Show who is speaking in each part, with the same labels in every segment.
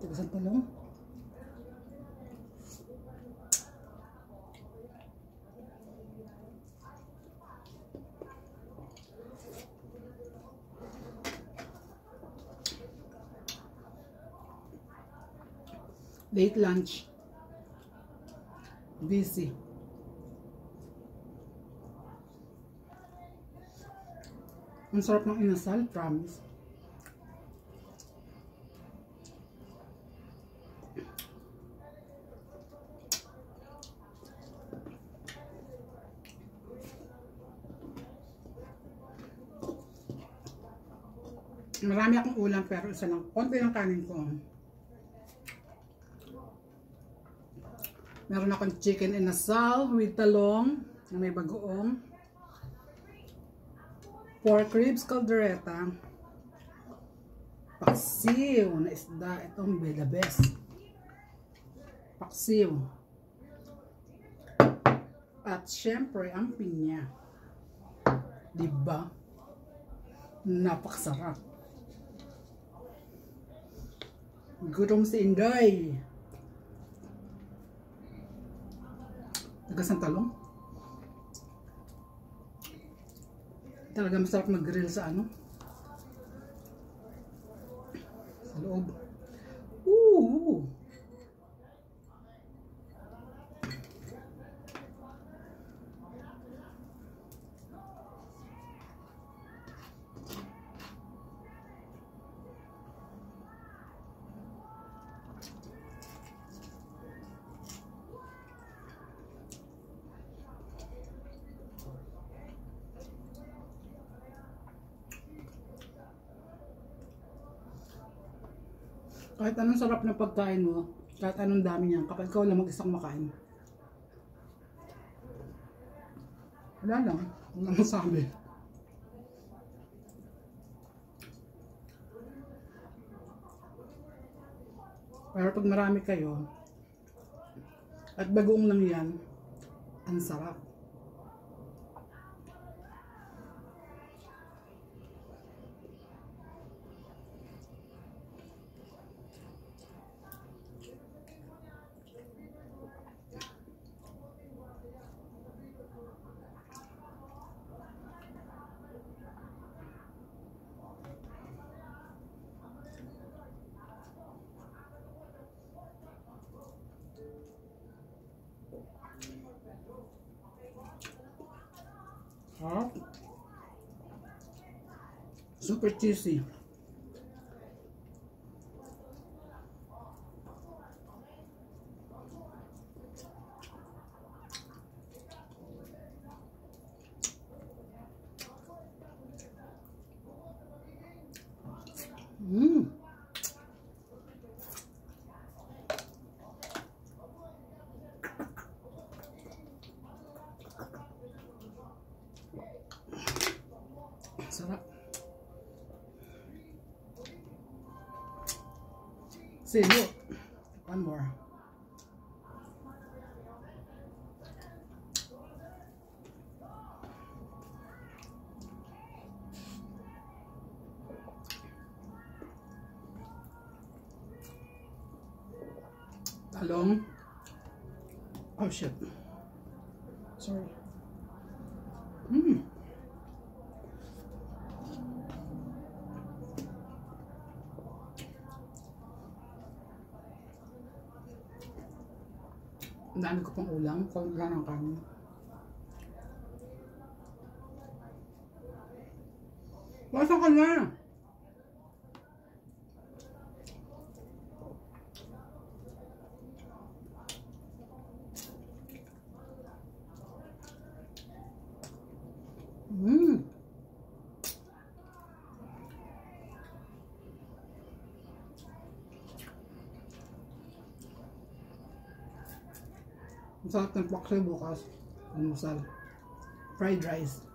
Speaker 1: Tagasan pa lang. Late lunch. Busy. Ang sarap ng inasal, promise. Marami akong ulam pero isa lang. Konti lang kanin ko. Meron akong chicken inasal with talong na may bagoong. Pork ribs caldereta. Paksiw na isda. Itong the best. Paksiw. At syempre ang pinya. Diba? Napakasarap. Gutom si Inday. Tagas ng talong. Talaga masarap mag-grill sa ano. Sa loob. Kahit anong sarap ng pagkain mo, kahit anong dami niyan, kapag ikaw lang mag-isang makain. Wala lang. Wala masabi. Pero pag marami kayo, at bagoong lang yan, ang. Sarap. Super cheesy. Mmm. Sarap. See, look. One more. Talong. Oh shit. Sorry. Ang dami ko pang ulam. Kung wala ng kanin. Basta ka na! Ang sarap ng paksay bukas. Almusal. Fried rice.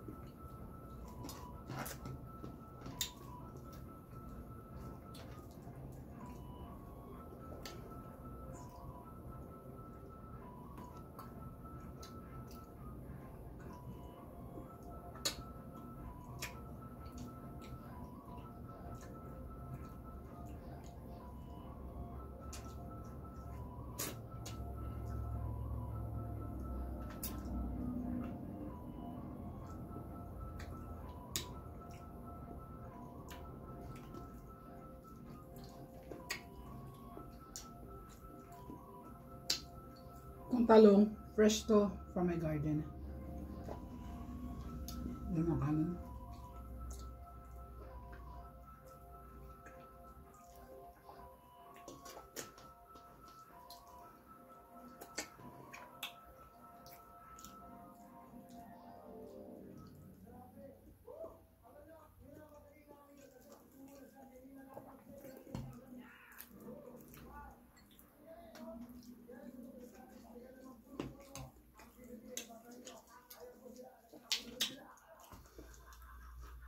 Speaker 1: Itong talong, fresh to from my garden. Yun ang kanin.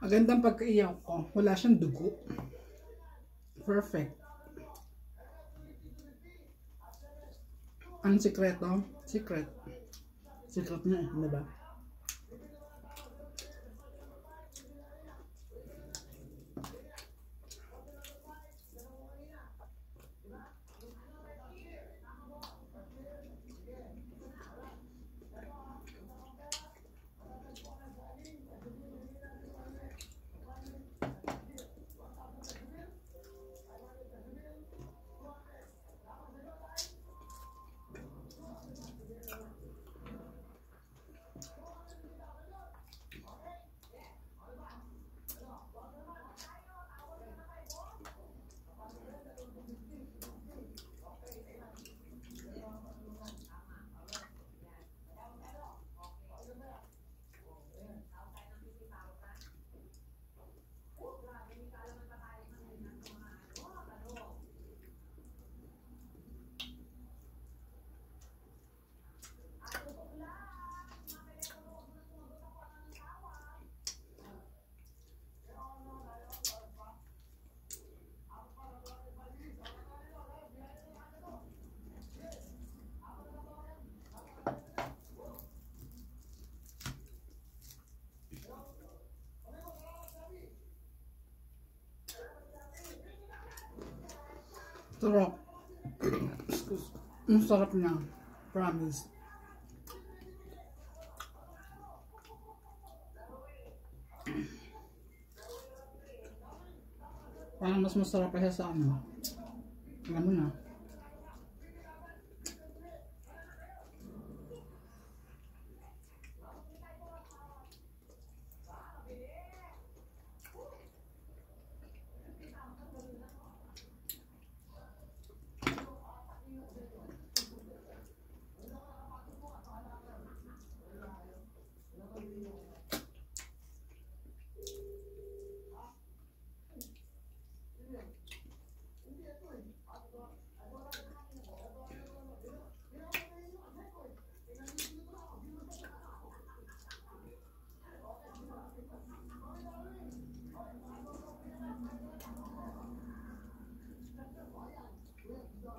Speaker 1: Magandang pagkaiyaw ko. Wala siyang dugo. Perfect. Ang sikreto, secret. Secret niya eh, di Sarap. Ang sarap niya. Promise. Parang mas masarap pa siya sa ano. Alam mo na.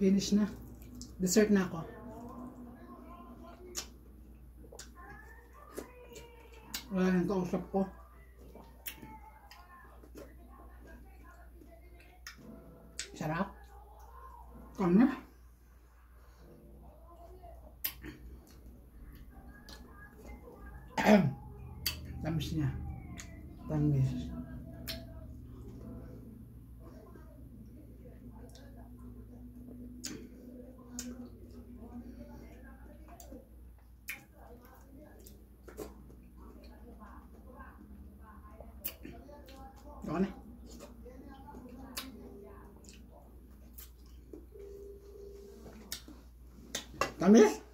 Speaker 1: Finish na. Dessert na ako. Wala nang kausap ko. Sarap. Kanya. Tamis niya. Tamis. Tamis. Tamis.